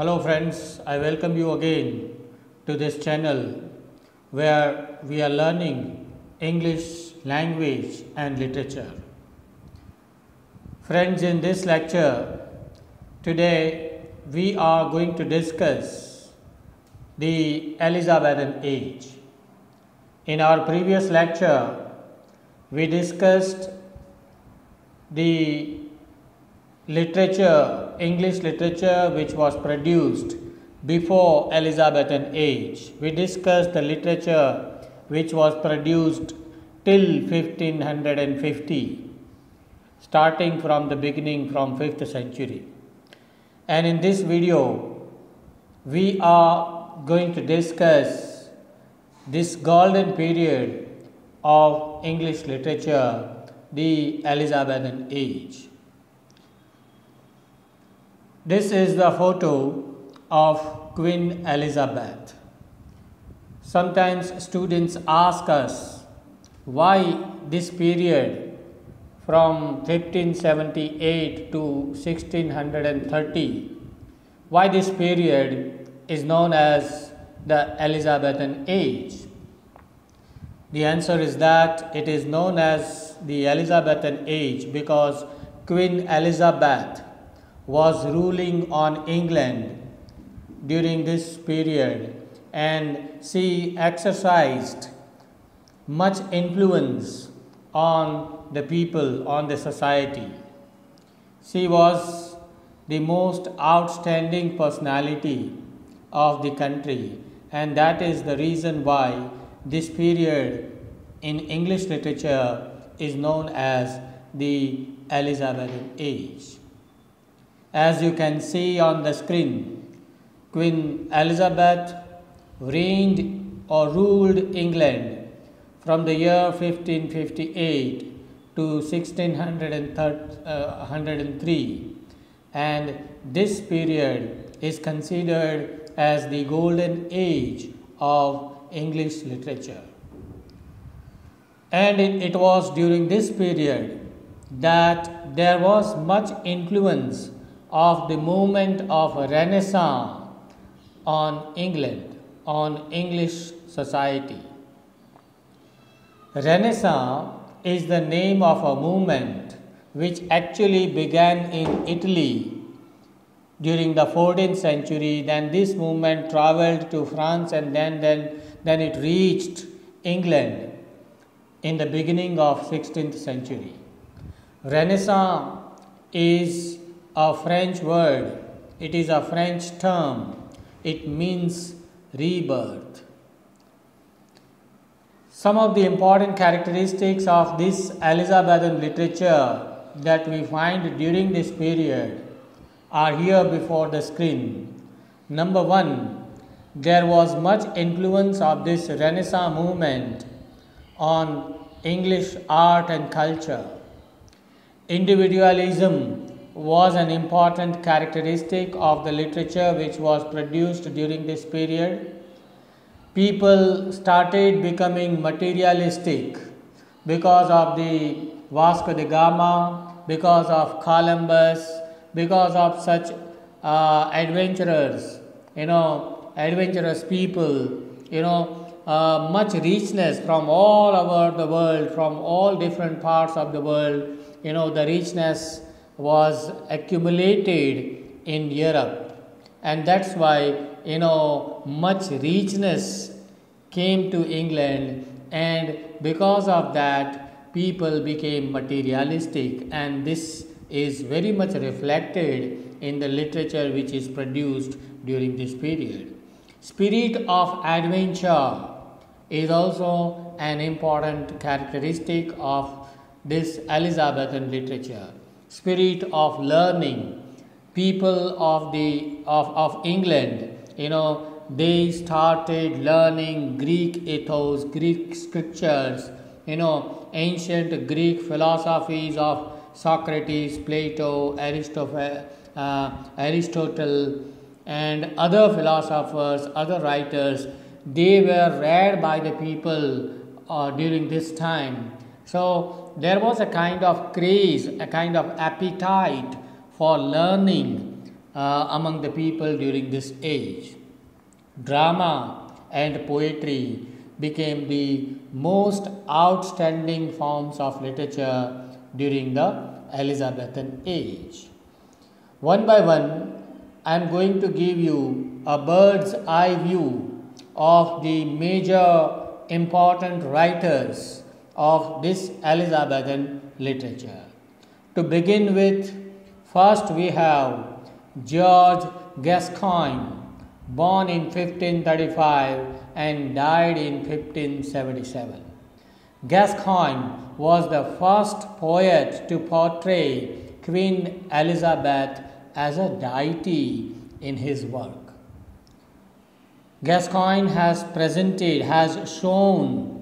Hello friends, I welcome you again to this channel where we are learning English language and literature. Friends, in this lecture today we are going to discuss the Elizabethan age. In our previous lecture, we discussed the literature, English literature which was produced before Elizabethan age. We discussed the literature which was produced till 1550, starting from the beginning from 5th century. And in this video, we are going to discuss this golden period of English literature, the Elizabethan age. This is the photo of Queen Elizabeth. Sometimes students ask us why this period from 1578 to 1630, why this period is known as the Elizabethan age. The answer is that it is known as the Elizabethan age because Queen Elizabeth was ruling on England during this period and she exercised much influence on the people, on the society. She was the most outstanding personality of the country and that is the reason why this period in English literature is known as the Elizabethan age. As you can see on the screen, Queen Elizabeth reigned or ruled England from the year 1558 to 1603 uh, and this period is considered as the golden age of English literature. And it, it was during this period that there was much influence of the movement of Renaissance on England, on English society. Renaissance is the name of a movement which actually began in Italy during the 14th century. Then this movement traveled to France and then, then, then it reached England in the beginning of 16th century. Renaissance is a French word, it is a French term, it means rebirth. Some of the important characteristics of this Elizabethan literature that we find during this period are here before the screen. Number one, there was much influence of this Renaissance movement on English art and culture. Individualism was an important characteristic of the literature which was produced during this period. People started becoming materialistic because of the Vasco da Gama, because of Columbus, because of such uh, adventurers, you know, adventurous people, you know, uh, much richness from all over the world, from all different parts of the world, you know, the richness was accumulated in Europe. And that's why you know much richness came to England. And because of that people became materialistic. And this is very much reflected in the literature which is produced during this period. Spirit of adventure is also an important characteristic of this Elizabethan literature spirit of learning. People of the of, of England, you know, they started learning Greek ethos, Greek scriptures, you know, ancient Greek philosophies of Socrates, Plato, Aristotle, uh, Aristotle, and other philosophers, other writers. They were read by the people uh, during this time. So there was a kind of craze, a kind of appetite for learning uh, among the people during this age. Drama and poetry became the most outstanding forms of literature during the Elizabethan age. One by one, I am going to give you a bird's eye view of the major important writers of this Elizabethan literature. To begin with, first we have George Gascoigne, born in 1535 and died in 1577. Gascoigne was the first poet to portray Queen Elizabeth as a deity in his work. Gascoigne has presented, has shown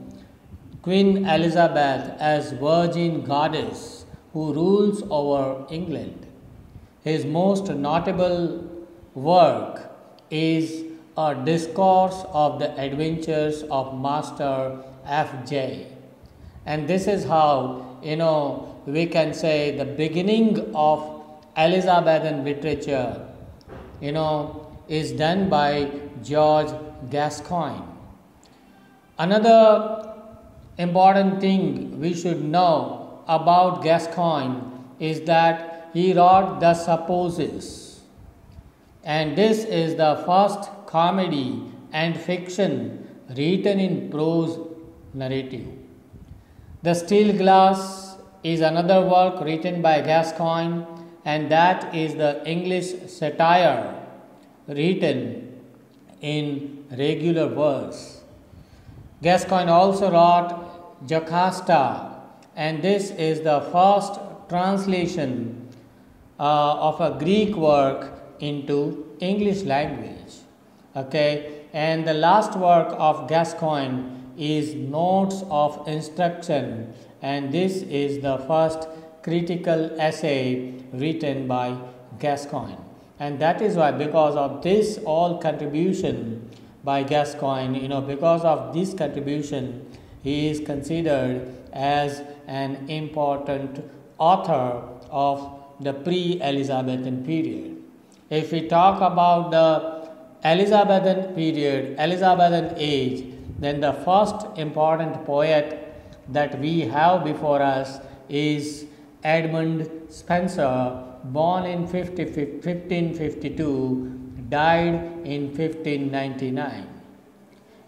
Queen Elizabeth as virgin goddess who rules over England. His most notable work is a discourse of the adventures of Master F.J. And this is how, you know, we can say the beginning of Elizabethan literature, you know, is done by George Gascoigne. Another important thing we should know about Gascoigne is that he wrote the supposes. And this is the first comedy and fiction written in prose narrative. The Steel Glass is another work written by Gascoigne, and that is the English satire written in regular verse. Gascoigne also wrote Jocasta, and this is the first translation uh, of a Greek work into English language. Okay, and the last work of Gascoigne is Notes of Instruction, and this is the first critical essay written by Gascoigne. And that is why because of this all contribution by Gascoigne, you know, because of this contribution, he is considered as an important author of the pre-Elizabethan period. If we talk about the Elizabethan period, Elizabethan age, then the first important poet that we have before us is Edmund Spenser born in 50, 1552, died in 1599.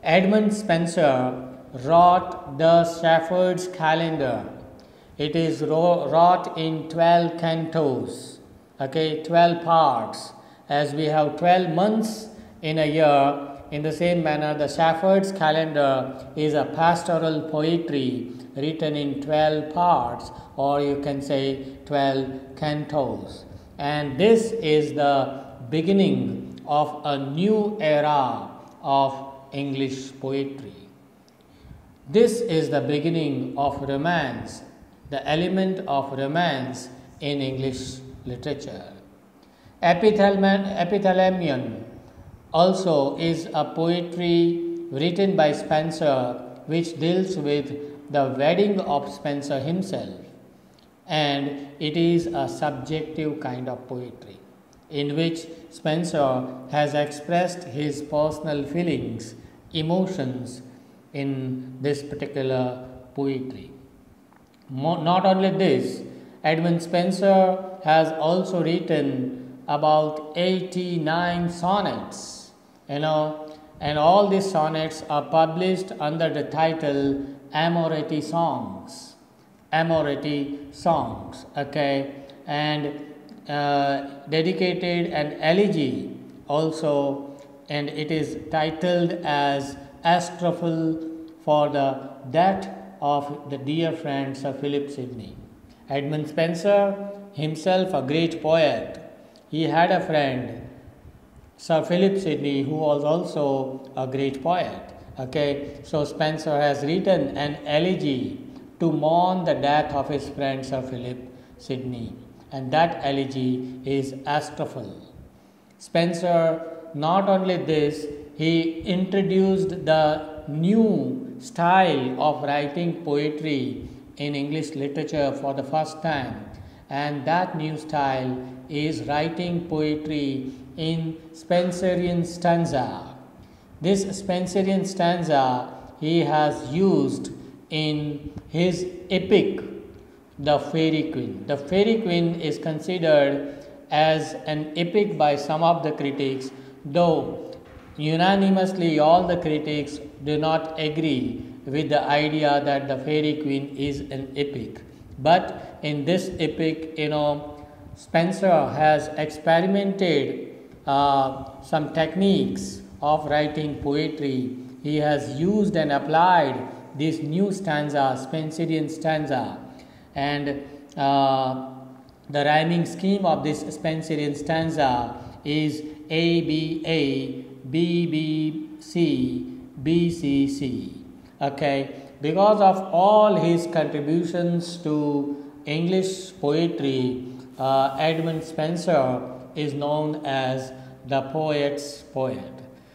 Edmund Spenser wrote the Shepherd's Calendar. It is wrought in 12 cantos, okay, 12 parts. As we have 12 months in a year, in the same manner, the Shepherd's Calendar is a pastoral poetry written in 12 parts or you can say 12 cantos. And this is the beginning of a new era of English poetry. This is the beginning of romance, the element of romance in English literature. Epithalamion also is a poetry written by Spenser which deals with the wedding of Spenser himself, and it is a subjective kind of poetry in which Spenser has expressed his personal feelings, emotions in this particular poetry. Not only this, Edmund Spenser has also written about 89 sonnets, you know, and all these sonnets are published under the title Amoretti songs. Amoretti songs, okay, and uh, dedicated an elegy also, and it is titled as Astrophel for the death of the dear friend Sir Philip Sidney. Edmund Spenser, himself a great poet, he had a friend, Sir Philip Sidney, who was also a great poet. Okay, so Spenser has written an elegy to mourn the death of his friend Sir Philip Sidney, and that elegy is Astrophel. Spenser, not only this, he introduced the new style of writing poetry in English literature for the first time, and that new style is writing poetry in Spenserian stanza. This Spenserian stanza he has used in his epic, The Faerie Queene. The Faerie Queene is considered as an epic by some of the critics, though unanimously all the critics do not agree with the idea that the Faerie Queene is an epic. But in this epic, you know, Spenser has experimented uh, some techniques of writing poetry. He has used and applied this new stanza, Spenserian stanza, and uh, the rhyming scheme of this Spenserian stanza is A B A B B C B C C. Okay, because of all his contributions to English poetry, uh, Edmund Spenser is known as the poet's poet.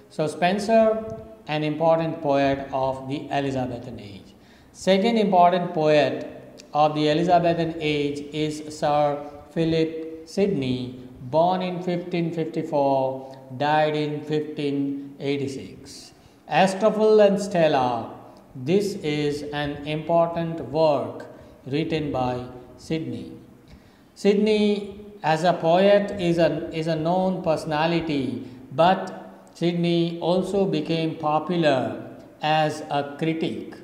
So, Spenser, an important poet of the Elizabethan age. Second important poet of the Elizabethan age is Sir Philip Sidney, born in 1554, died in 1586. Astrophel and Stella, this is an important work written by Sidney. Sidney, as a poet, is a, is a known personality, but Sidney also became popular as a critic,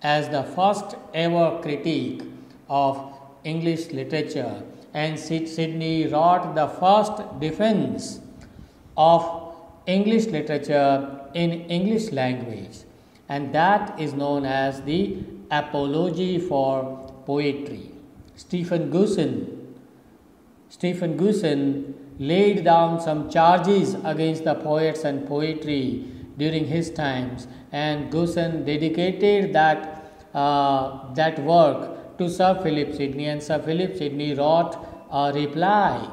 as the first ever critic of English literature. And Sidney wrote the first defense of English literature in English language, and that is known as the Apology for Poetry. Stephen Gosson. Stephen Gosson laid down some charges against the poets and poetry during his times, and Gosson dedicated that, uh, that work to Sir Philip Sidney, and Sir Philip Sidney wrote a reply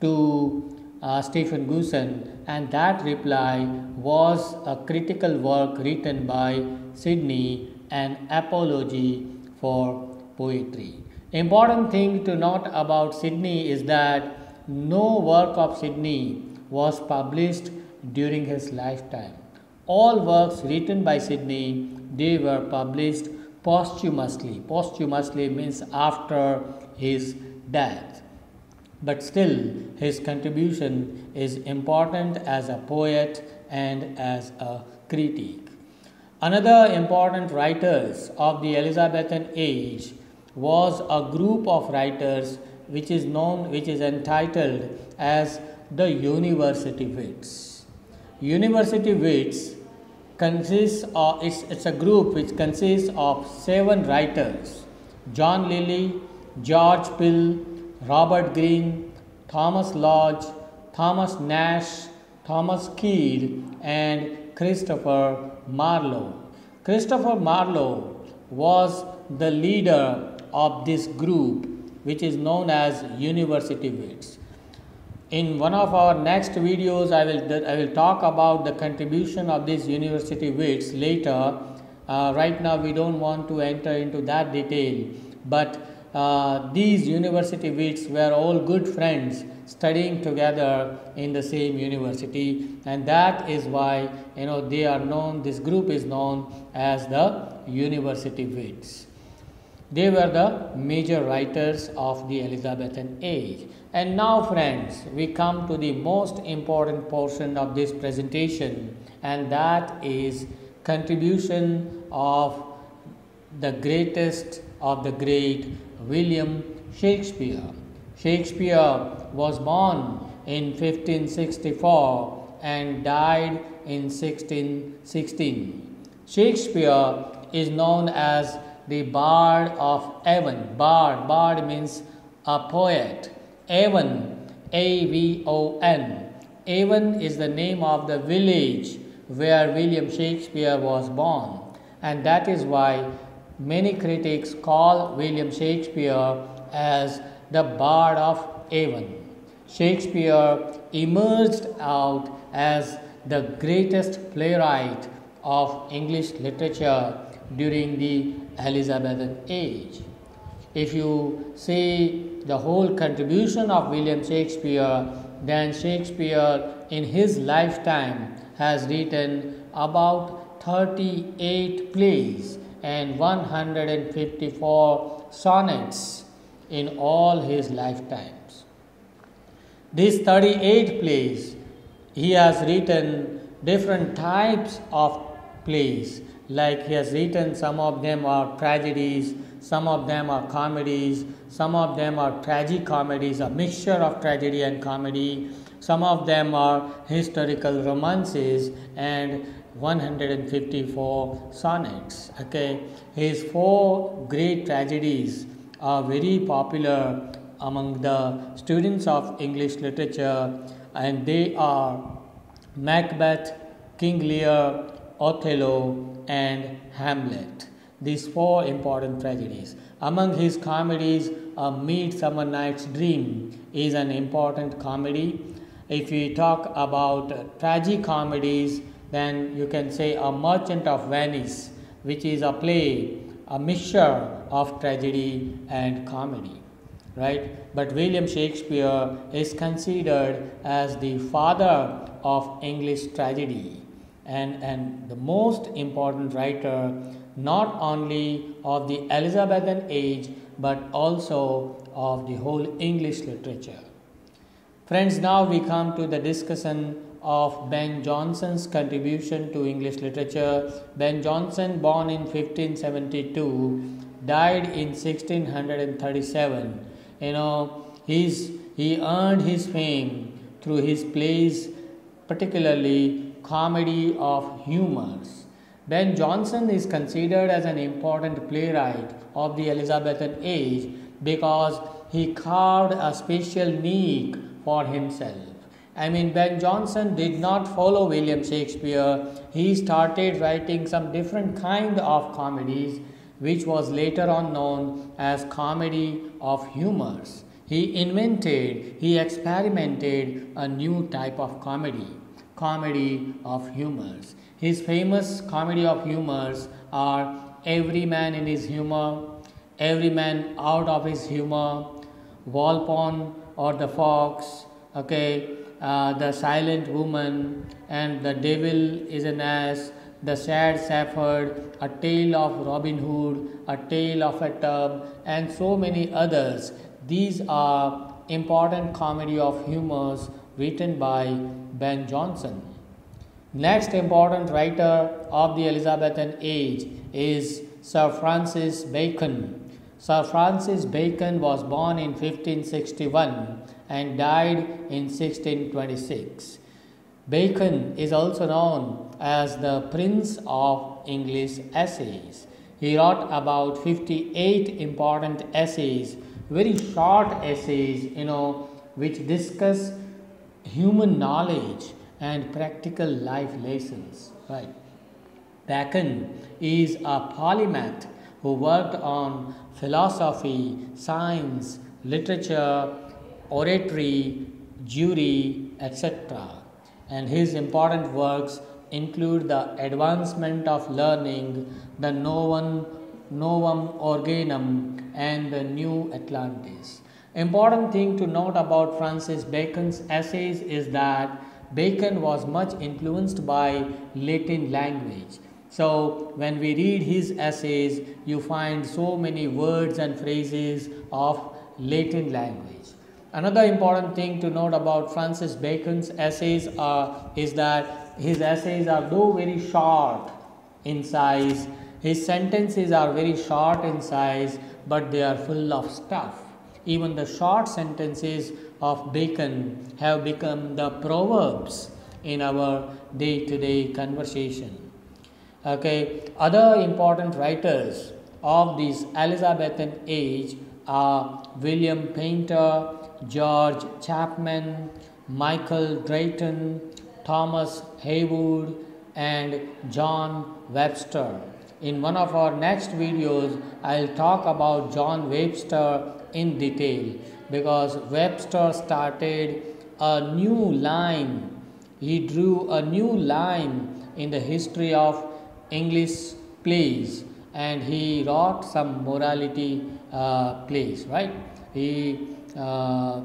to uh, Stephen Gosson, and that reply was a critical work written by Sidney, an apology for poetry. Important thing to note about Sidney is that no work of Sidney was published during his lifetime. All works written by Sidney, they were published posthumously. Posthumously means after his death. But still, his contribution is important as a poet and as a critic. Another important writers of the Elizabethan age was a group of writers which is known which is entitled as the university wits university wits consists of it's, it's a group which consists of seven writers john lyly george Peele robert greene thomas lodge thomas nash thomas Kyd, and christopher marlowe christopher marlowe was the leader of this group which is known as university wits. In one of our next videos, I will, I will talk about the contribution of these university wits later. Uh, right now, we don't want to enter into that detail, but uh, these university wits were all good friends studying together in the same university and that is why you know they are known this group is known as the university wits they were the major writers of the Elizabethan age. And now friends, we come to the most important portion of this presentation and that is contribution of the greatest of the great William Shakespeare. Shakespeare was born in 1564 and died in 1616. Shakespeare is known as the Bard of Avon. Bard, Bard means a poet. Avon, A V O N. Avon is the name of the village where William Shakespeare was born, and that is why many critics call William Shakespeare as the Bard of Avon. Shakespeare emerged out as the greatest playwright of English literature during the Elizabethan age. If you see the whole contribution of William Shakespeare, then Shakespeare in his lifetime has written about 38 plays and 154 sonnets in all his lifetimes. These 38 plays, he has written different types of plays, like he has written some of them are tragedies, some of them are comedies, some of them are tragic comedies, a mixture of tragedy and comedy, some of them are historical romances, and 154 sonnets. Okay, his four great tragedies are very popular among the students of English literature, and they are Macbeth, King Lear, Othello, and Hamlet. These four important tragedies. Among his comedies, A Midsummer Night's Dream is an important comedy. If we talk about tragic comedies, then you can say A Merchant of Venice, which is a play, a mixture of tragedy and comedy. Right? But William Shakespeare is considered as the father of English tragedy and, and the most important writer not only of the Elizabethan age but also of the whole English literature. Friends, now we come to the discussion of Ben Jonson's contribution to English literature. Ben Jonson, born in 1572, died in 1637. You know, he's, he earned his fame through his plays, particularly comedy of humors. Ben Jonson is considered as an important playwright of the Elizabethan age because he carved a special niche for himself. I mean, Ben Jonson did not follow William Shakespeare. He started writing some different kind of comedies, which was later on known as comedy of humors. He invented, he experimented a new type of comedy, comedy of humors. His famous comedy of humors are Every Man in His Humor, Every Man Out of His Humor, Volpone or the Fox, okay, uh, the silent woman and the devil is an ass, the sad shepherd, a tale of Robin Hood, a tale of a tub, and so many others. These are important comedy of humors written by Ben Jonson. Next important writer of the Elizabethan age is Sir Francis Bacon. Sir Francis Bacon was born in 1561 and died in 1626. Bacon is also known as the Prince of English essays. He wrote about 58 important essays, very short essays, you know, which discuss human knowledge and practical life lessons, right? Bacon is a polymath who worked on philosophy, science, literature, oratory, jury, etc. And his important works include the advancement of learning, the Novum, Novum Organum, and the New Atlantis. Important thing to note about Francis Bacon's essays is that Bacon was much influenced by Latin language. So, when we read his essays, you find so many words and phrases of Latin language. Another important thing to note about Francis Bacon's essays are, is that his essays are though very short in size, his sentences are very short in size, but they are full of stuff. Even the short sentences of Bacon have become the proverbs in our day to day conversation. Okay, other important writers of this Elizabethan age are William Paynter, George Chapman, Michael Drayton, Thomas Heywood, and John Webster. In one of our next videos, I'll talk about John Webster in detail because Webster started a new line. He drew a new line in the history of English plays and he wrote some morality uh, plays, right? He Uh,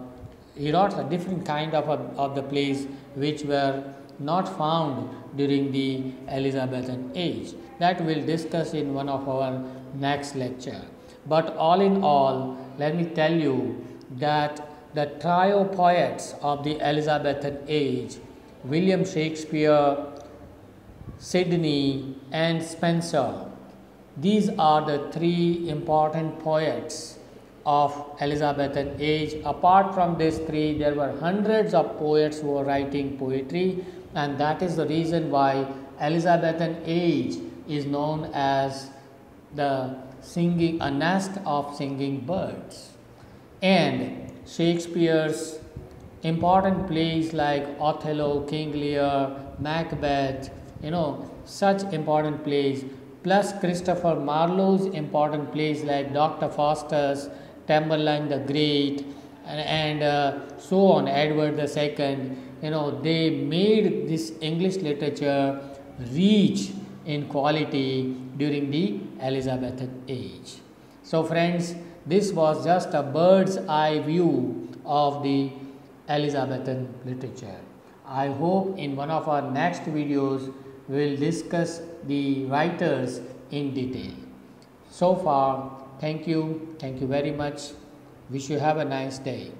he wrote a different kind of, a, of the plays which were not found during the Elizabethan age. That we'll discuss in one of our next lecture. But all in all, let me tell you that the trio poets of the Elizabethan age, William Shakespeare, Sidney and Spenser, these are the three important poets of Elizabethan age. Apart from these three, there were hundreds of poets who were writing poetry and that is the reason why Elizabethan age is known as the singing a nest of singing birds and Shakespeare's important plays like Othello, King Lear, Macbeth, you know, such important plays, plus Christopher Marlowe's important plays like Dr. Faustus, Tamburlaine the Great, and, and uh, so on, Edward II, you know, they made this English literature reach in quality during the Elizabethan age. So friends, this was just a bird's eye view of the Elizabethan literature. I hope in one of our next videos we will discuss the writers in detail. So far, thank you, thank you very much. Wish you have a nice day.